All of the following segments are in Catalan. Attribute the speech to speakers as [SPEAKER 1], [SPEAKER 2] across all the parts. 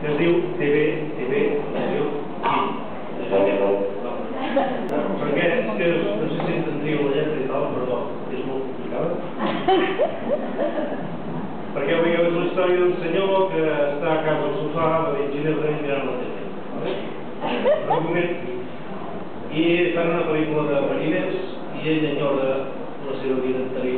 [SPEAKER 1] que es diu TV, TV, es diu perquè és no sé si entendríeu la lletra i tal, però és molt complicada. Perquè veieu, és la història d'un senyor que està a casa al sofà, va dir Ginebra i mirant la tele. I fan una pel·lícula de mariners i ell enyora la seva vida anterior,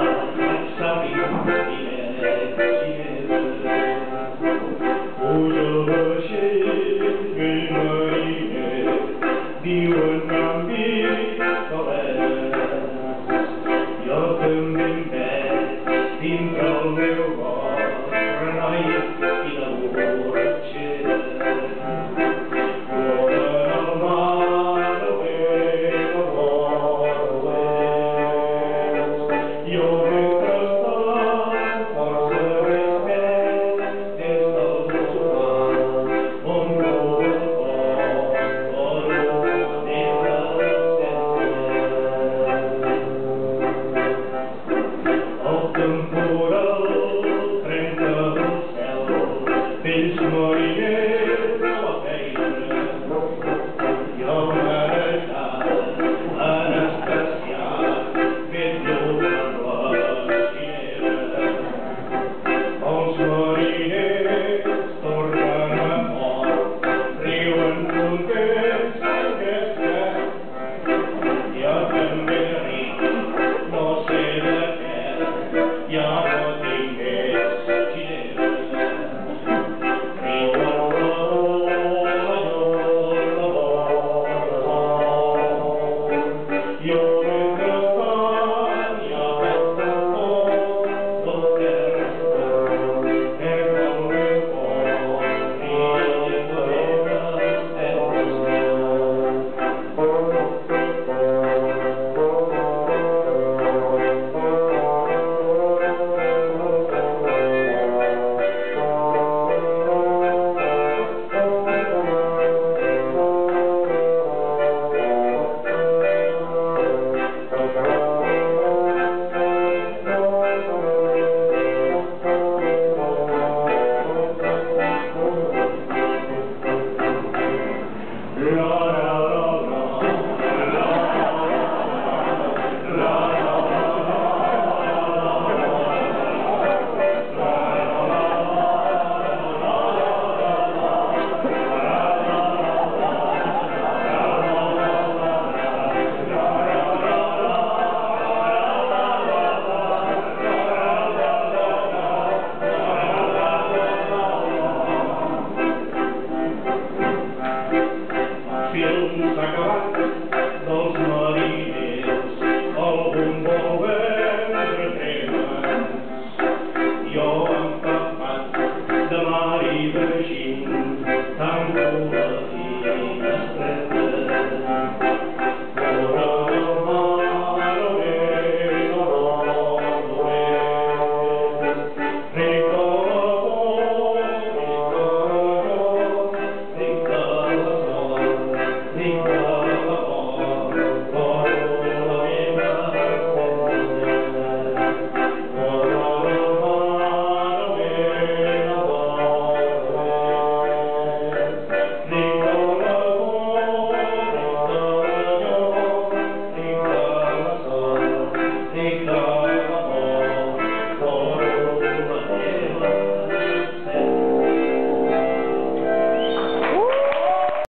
[SPEAKER 1] Yeah.